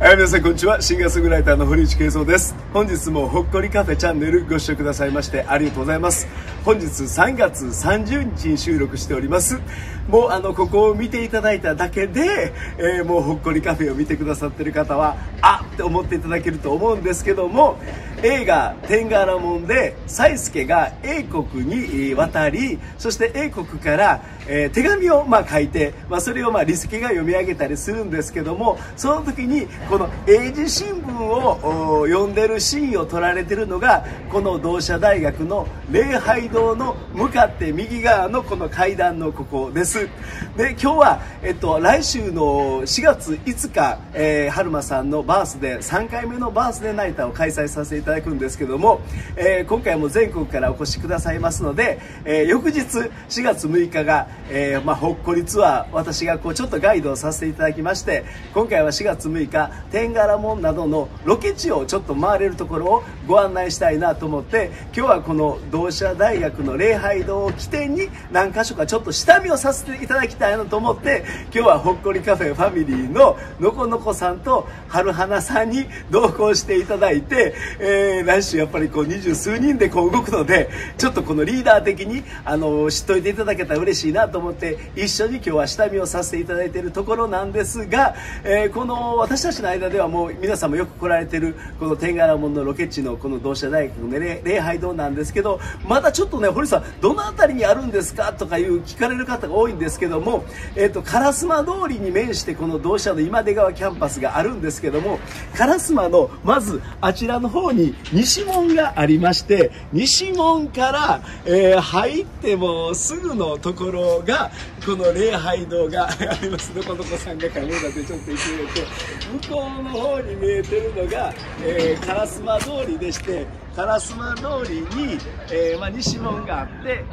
はい、皆さんこんにちは。シンガーソングライターの堀内圭三です。本日もほっこりカフェチャンネルご視聴くださいましてありがとうございます。本日3月30日に収録しております。もうあの、ここを見ていただいただけで、えー、もうほっこりカフェを見てくださってる方は、あって思っていただけると思うんですけども、映画「天柄門」で才助が英国に渡りそして英国から、えー、手紙をまあ書いて、まあ、それをまあ利助が読み上げたりするんですけどもその時にこの英字新聞を読んでるシーンを撮られてるのがこの同社大学の礼拝堂の向かって右側のこの階段のここです。で今日は、えっと、来週の4月5日、えー、春馬さんのバースデー3回目のバースデーナイターを開催させていただくんですけども、えー、今回も全国からお越しくださいますので、えー、翌日4月6日が、えまあ、ほっこりツアー私がこうちょっとガイドをさせていただきまして今回は4月6日天柄門などのロケ地をちょっと回れるところをご案内したいなと思って今日はこの同志社大学の礼拝堂を起点に何箇所かちょっと下見をさせていただきたいなと思って今日はほっこりカフェファミリーののこのこさんと春花さんに同行していただいて、えー、来週やっぱりこう二十数人でこう動くのでちょっとこのリーダー的にあの知っといていただけたら嬉しいなと思って一緒に今日は下見をさせていただいているところなんですが、えー、この私たちの間ではもう皆さんもよく来られてるこの天柄門のロケ地のこの同志社大学の、ね、礼拝堂なんですけどまだちょっとね堀さんどの辺りにあるんですかとかいう聞かれる方が多いんですけども、えーと、烏丸通りに面してこの同志社の今出川キャンパスがあるんですけども烏丸のまずあちらの方に西門がありまして西門から、えー、入ってもすぐのところがこの礼拝堂があります。どこどこさんがカメラでちょっと行って向こうの方に見えてるのが、えー、烏丸通りでして烏丸通りに、えーまあ、西門があって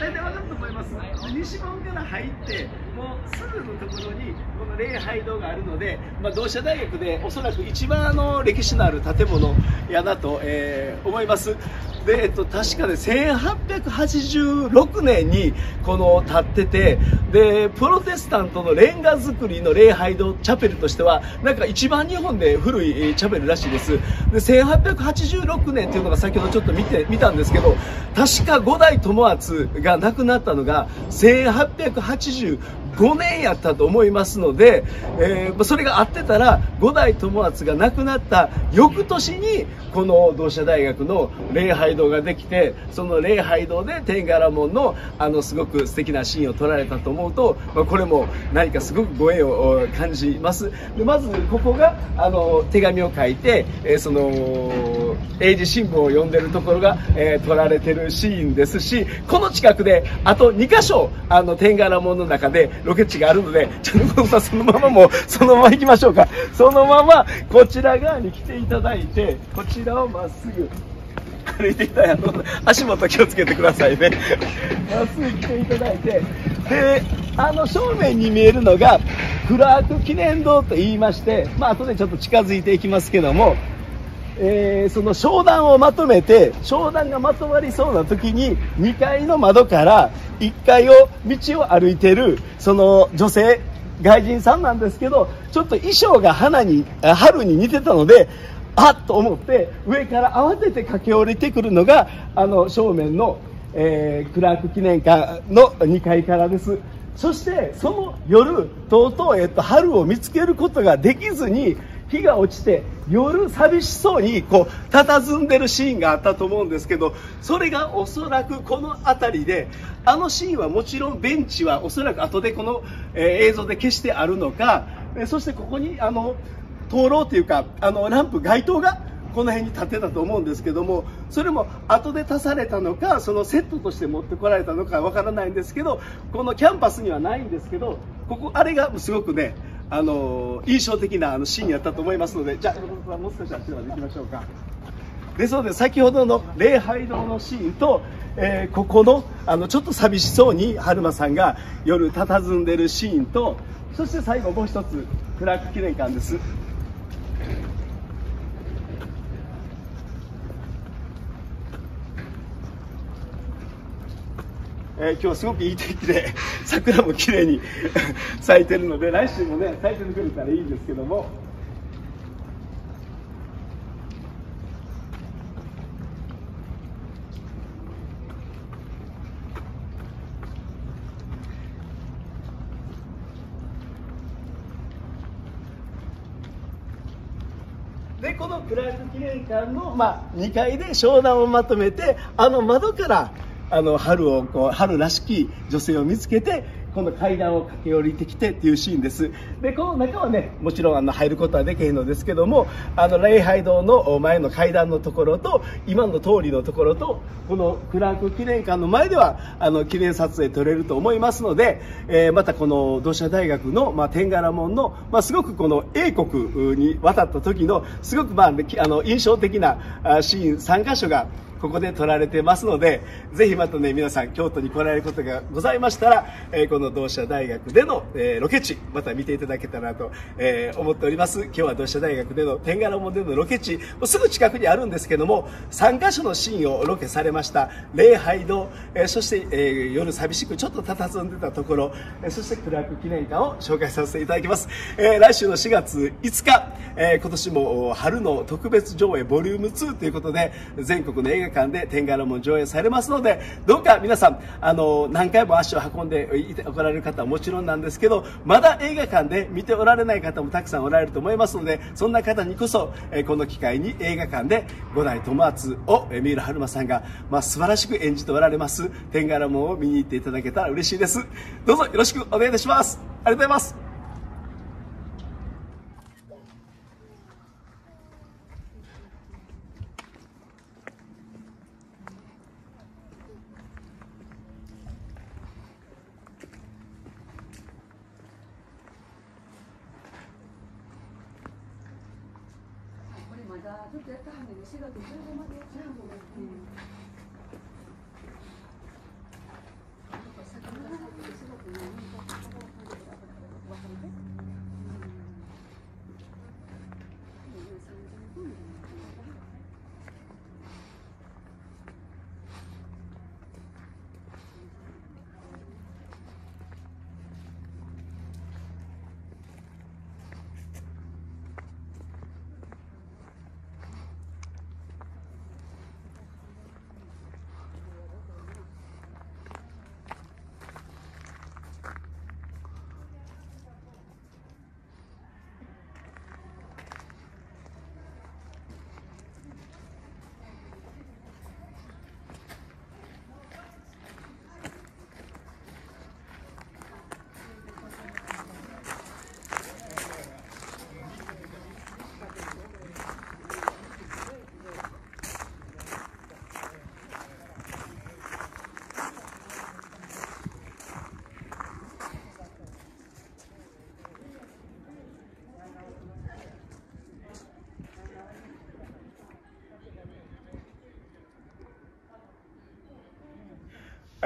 大体わかると思います。西門から入ってもうすぐのところにこの礼拝堂があるので、まあ、同志社大学でおそらく一番の歴史のある建物やなと、えー、思います。で、えっと、確かね1886年にこの建っててでプロテスタントのレンガ造りの礼拝堂チャペルとしてはなんか一番日本で古いチャペルらしいです。で1886年っていうのが先ほどちょっと見て見たんですけど確か五代友厚が亡くなったのが1886 5年やったと思いますので、えー、それが合ってたら五代友厚が亡くなった翌年にこの同志社大学の礼拝堂ができてその礼拝堂で天柄門のあのすごく素敵なシーンを撮られたと思うと、まあ、これも何かすごくご縁を感じます。でまずここがあの手紙を書いて、えー、その英字新聞を読んでるところが、えー、撮られてるシーンですしこの近くであと2箇所あの天柄門の中でロケ地があるのでちょっとさそのままもうそのまま行きましょうか。そのままこちら側に来ていただいてこちらをまっすぐ歩いていただいて足元気をつけてくださいね。まっすぐ来ていただいてであの正面に見えるのがクラーク記念堂と言いましてまあ後でちょっと近づいていきますけどもえー、その商談をまとめて商談がまとまりそうな時に2階の窓から1階を道を歩いてるその女性外人さんなんですけどちょっと衣装が花に春に似てたのであっと思って上から慌てて駆け下りてくるのがあの正面の、えー、クラーク記念館の2階からです。そしてその夜とうとう、えっと、春を見つけることができずに日が落ちて夜寂しそうにこう佇んでるシーンがあったと思うんですけどそれがおそらくこの辺りであのシーンはもちろんベンチはおそらく後でこの、え映像で消してあるのかそしてここにあの灯籠というかあのランプ街灯がこの辺に立てたと思うんですけどもそれも後で足されたのかそのセットとして持ってこられたのかわからないんですけどこのキャンパスにはないんですけどここあれがすごくねあの印象的なあのシーンやったと思いますのでじゃあもう少しあっちまで行きましょうか。ですので先ほどの礼拝堂のシーンと、えー、ここのあのちょっと寂しそうに春馬さんが夜佇んでるシーンとそして最後もう一つクラーク記念館です。えー、今日はすごくいい天気で 桜も綺麗に 咲いてるので来週もね咲いてくれたらいいんですけども。でこのクラーク記念館の、まあ、2階で商談をまとめてあの窓からあの春をこう春らしき女性を見つけてこの階段を駆け下りてきてっていうシーンです。でこの中はねもちろんあの入ることはできへんのですけどもあの礼拝堂の前の階段のところと今の通りのところとこのクラーク記念館の前ではあの記念撮影撮れると思いますので、えー、またこの同志社大学の、まあ、天柄門の、まあ、すごくこの英国に渡った時のすごく、まあ、あの印象的なシーン3カ所がここで撮られてますのでぜひまたね皆さん京都に来られることがございましたら、えー、この同志社大学での、えー、ロケ地また見ていただけたらと、えー、思っております。今日は同志社大学での天柄門でのロケ地すぐ近くにあるんですけども3カ所のシーンをロケされました礼拝堂、えー、そして、えー、夜寂しくちょっと佇んでたところ、えー、そしてクラーク記念館を紹介させていただきます、えー、来週の4月5日、えー、今年も春の特別上映ボリューム2ということで全国の映画館で天柄も上映されますのでどうか皆さんあの何回も足を運んでおられる方はもちろんなんですけどまだ映画館で見ておられない方もたくさんおられると思いますのでそんな方にこそこの機会に映画館で五代友厚を三浦春馬さんが、まあ、素晴らしく演じておられます天柄門を見に行っていただけたら嬉しいです。どうぞよろしくお願いいたします。ありがとうございます。ちょっとやったはんねん4月15までやった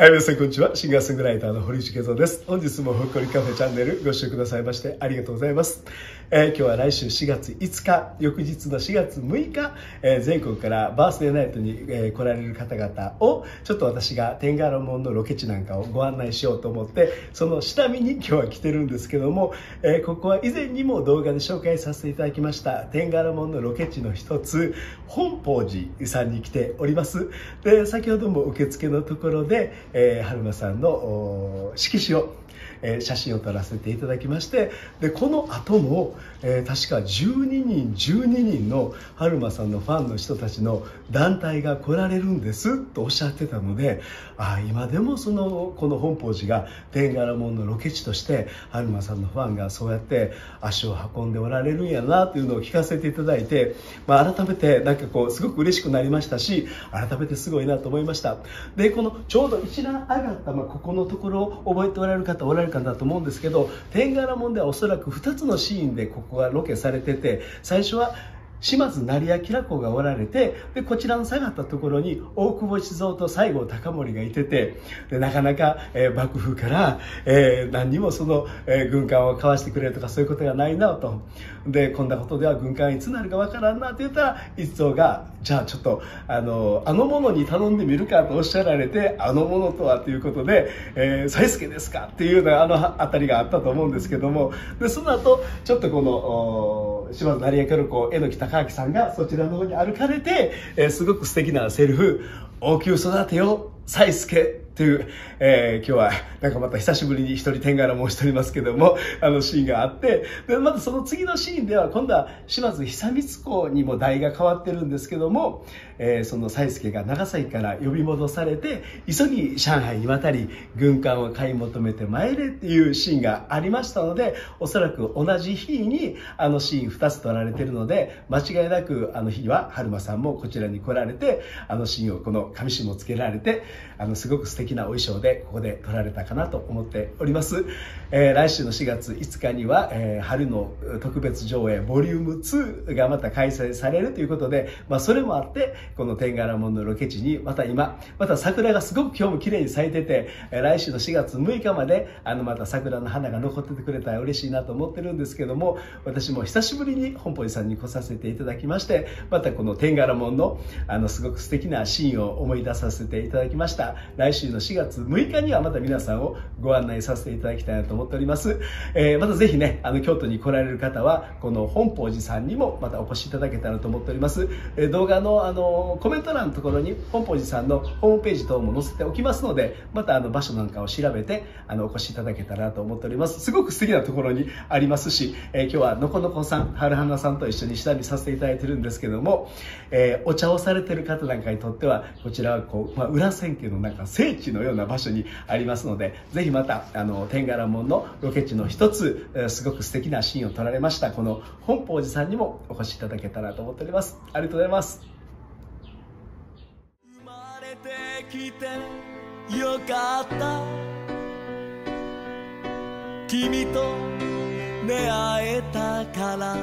は。い、皆さん、こんにちは。シンガーソングライターの堀内健三です。本日もほっこりカフェチャンネルご視聴くださいましてありがとうございます。今日は来週4月5日、翌日の4月6日、えー、全国からバースデーナイトに、えー、来られる方々を、ちょっと私が天柄門のロケ地なんかをご案内しようと思って、その下見に 今日は来てるんですけども、えここは以前にも動画で紹介させていただきました、天柄門のロケ地の一つ、本宝寺さんに来ております。で、先ほども受付のところで、え春馬さんの色紙をえー、写真を撮らせていただきましてでこの後も、えー、確か12人12人の春馬さんのファンの人たちの団体が来られるんですとおっしゃってたのであ今でもそのこの本宝寺が天柄門のロケ地として春馬さんのファンがそうやって足を運んでおられるんやなというのを聞かせていただいて、まあ、改めてなんかこうすごく嬉しくなりましたし改めてすごいなと思いました。でこのちょうど一段上がった、まあ、ここのところを覚えておられる方おられるかだと思うんですけど天柄門ではおそらく2つのシーンでここがロケされてて最初は島津成明公がおられてでこちらの下がったところに大久保静雄と西郷隆盛がいててでなかなか、えー、幕府から、えー、何にもその、えー、軍艦を交わしてくれるとかそういうことがないなとでこんなことでは軍艦いつなるかわからんなって言ったら一層がじゃあちょっとあのあの者に頼んでみるかとおっしゃられてあの者とはということで「えー、ですか?」っていうようなあの辺りがあったと思うんですけどもでその後ちょっとこの島津成明の子榎木隆明さんがそちらの方に歩かれて、えー、すごく素敵なセリフ「大きく育てよサイスケ」という、えー、今日はなんかまた久しぶりに一人天柄申しておりますけども、あのシーンがあって、で、またその次のシーンでは今度は島津久光公にも代が変わってるんですけども、えー、その才助が長崎から呼び戻されて、急ぎ上海に渡り、軍艦を買い求めて参れっていうシーンがありましたので、おそらく同じ日にあのシーン2つ撮られてるので、間違いなくあの日は春馬さんもこちらに来られて、あのシーンをこの紙紙もつけられて、あのすごく素敵なお衣装でここで撮られたかなと思っております、えー、来週の4月5日には、えー、春の特別上映ボリューム2がまた開催されるということで、まあ、それもあってこの天柄門のロケ地にまた今また桜がすごく今日も綺麗に咲いてて、えー、来週の4月6日まであのまた桜の花が残っててくれたら嬉しいなと思ってるんですけども私も久しぶりに本舗さんに来させていただきましてまたこの天柄門のあのすごく素敵なシーンを思い出させていただきました。来週の4月6日にはまた皆さんをご案内させていただきたいなと思っております。えー、またぜひね、あの、京都に来られる方は、この本宝寺さんにもまたお越しいただけたらと思っております。えー、動画の、あの、コメント欄のところに本宝寺さんのホームページ等も載せておきますので、またあの、場所なんかを調べて、あの、お越しいただけたらと思っております。すごく素敵なところにありますし、えー、今日はのこのこさん、春花さんと一緒に下見させていただいてるんですけども、えー、お茶をされてる方なんかにとっては、こちらはこう、まあ、裏千家のなんか聖地地のような場所にありますので、ぜひまた、あの、天柄門のロケ地の一つ、すごく素敵なシーンを撮られました、この本宝寺さんにもお越しいただけたらと思っております。ありがとうございます。生まれてきてよかった君と出会えたから